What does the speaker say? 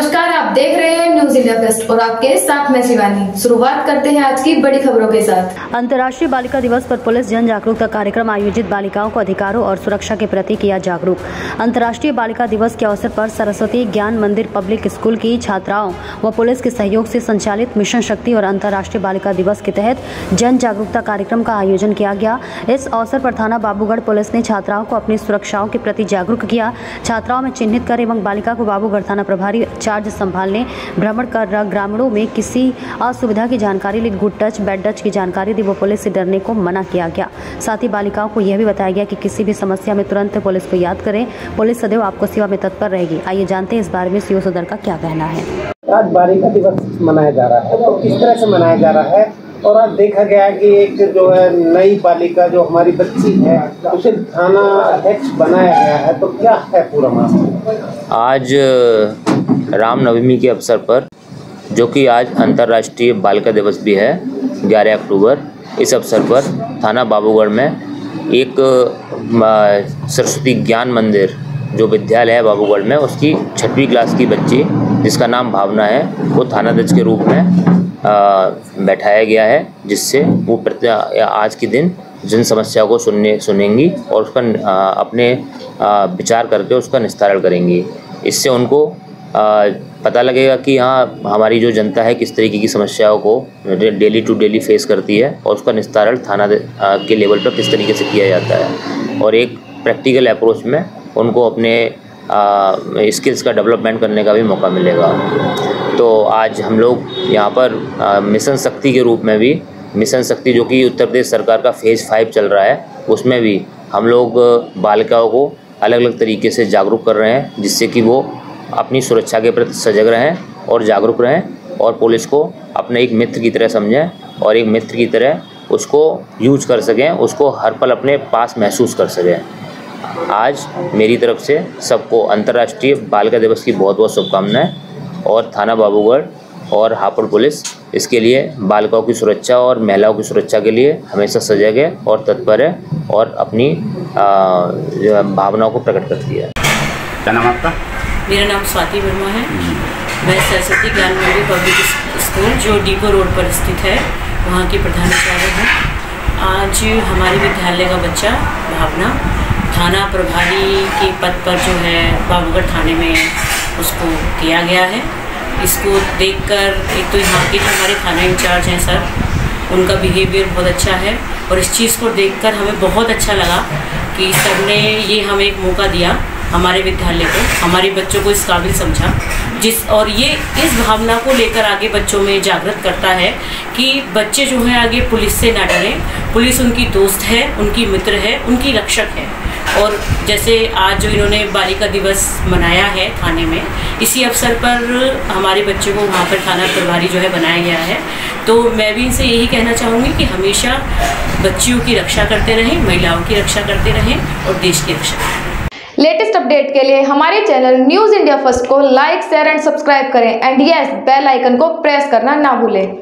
Namaskar India fest और आपके साथ में शिवानी। शुरुआत करते हैं आज की बड़ी खबरों के साथ। अंतर्राष्ट्रीय बालिका दिवस पर पुलिस जन जागरूकता कार्यक्रम आयोजित। बालिकाओं को अधिकारों और सुरक्षा के प्रति किया जागरूक। अंतर्राष्ट्रीय बालिका दिवस के अवसर पर सरस्वती ज्ञान मंदिर पब्लिक स्कूल की छात्राओं व पुलिस के सहयोग से संचालित मिशन शक्ति और अंतर्राष्ट्रीय बालिका दिवस के तहत जन जागरूकता कार्यक्रम का आयोजन किया गया। इस अवसर पर थाना बाबूगढ़ पुलिस ने छात्राओं को अपनी सुरक्षाओं के प्रति जागरूक किया। छात्राओं में चिन्हित कर एवं बालिका को बाबूगढ़ थाना प्रभारी चार्ज संभालने भ्रमण कर रहा ग्रामीणों में किसी असुविधा की जानकारी ली। गुड टच बैड टच की जानकारी दी, वो पुलिस से डरने को मना किया गया। साथ ही बालिकाओं को यह भी बताया गया कि किसी भी समस्या में तुरंत पुलिस को याद करें। पुलिस सदैव आपको सेवा में तत्पर रहेगी। आइए जानते हैं इस बारे में सीओ सदर का क्या कहना है। आज बालिका दिवस मनाया जा रहा है। तो किस तरह से मनाया जा रहा है? और आज देखा गया कि एक जो है नई बालिका जो हमारी बच्ची है, उसे थाना अध्यक्ष बनाया गया है। तो क्या है पूरा मामला? आज रामनवमी के अवसर पर, जो कि आज अंतर्राष्ट्रीय बालिका दिवस भी है 11 अक्टूबर, इस अवसर पर थाना बाबूगढ़ में एक सरस्वती ज्ञान मंदिर, जो विद्यालय है बाबूगढ़ में, उसकी छठवीं क्लास की बच्ची, जिसका नाम भावना है, वो थानाध्यक्ष के रूप में बैठाया गया है, जिससे वो आज के दिन जिन समस्या को सुनने, सुनेंगी और उसका अपने विचार करके उसका निस्तारण करेंगी। इससे उनको पता लगेगा कि हाँ हमारी जो जनता है किस तरीके की समस्याओं को डेली टू डेली फेस करती है और उसका निस्तारण थाना के लेवल पर किस तरीके से किया जाता है। और एक प्रैक्टिकल अप्रोच में उनको अपने स्किल्स का डेवलपमेंट करने का भी मौका मिलेगा। तो आज हम लोग यहाँ पर मिशन शक्ति के रूप में भी मिशन शक्ति जो कि उत्तर प्रदेश सरकार का फ़ेज़ फाइव चल रहा है, उसमें भी हम लोग बालिकाओं को अलग अलग तरीके से जागरूक कर रहे हैं, जिससे कि वो अपनी सुरक्षा के प्रति सजग रहें और जागरूक रहें और पुलिस को अपने एक मित्र की तरह समझें और एक मित्र की तरह उसको यूज़ कर सकें, उसको हर पल अपने पास महसूस कर सकें। आज मेरी तरफ़ से सबको अंतर्राष्ट्रीय बालिका दिवस की बहुत बहुत शुभकामनाएँ और थाना बाबूगढ़ और हापुड़ पुलिस इसके लिए बालिकाओं की सुरक्षा और महिलाओं की सुरक्षा के लिए हमेशा सजग है और तत्पर है और अपनी जो है भावनाओं को प्रकट करती है। क्या नाम आपका? मेरा नाम स्वाति वर्मा है। मैं सरस्वती ज्ञान मंदिर पब्लिक स्कूल जो डीपो रोड पर स्थित है वहाँ की प्रधानाचार्य हूँ। आज हमारे विद्यालय का बच्चा भावना थाना प्रभारी के पद पर जो है बाबूगढ़ थाने में उसको किया गया है। इसको देखकर एक तो यहाँ के जो हमारे थाना इंचार्ज हैं सर, उनका बिहेवियर बहुत अच्छा है और इस चीज़ को देखकर हमें बहुत अच्छा लगा कि सर ने ये हमें एक मौका दिया हमारे विद्यालय को, हमारे बच्चों को इस काबिल समझा, जिस और ये इस भावना को लेकर आगे बच्चों में जागृत करता है कि बच्चे जो हैं आगे पुलिस से ना डरें। पुलिस उनकी दोस्त है, उनकी मित्र है, उनकी रक्षक है। और जैसे आज जो इन्होंने बालिका दिवस मनाया है थाने में, इसी अवसर पर हमारे बच्चे को वहाँ पर थाना प्रभारी जो है बनाया गया है। तो मैं भी इनसे यही कहना चाहूँगी कि हमेशा बच्चियों की रक्षा करते रहें, महिलाओं की रक्षा करते रहें और देश की रक्षा लेटेस्ट अपडेट के लिए हमारे चैनल न्यूज़ इंडिया फ़र्स्ट को लाइक, शेयर एंड सब्सक्राइब करें। एंड यस बेल आइकन को प्रेस करना ना भूलें।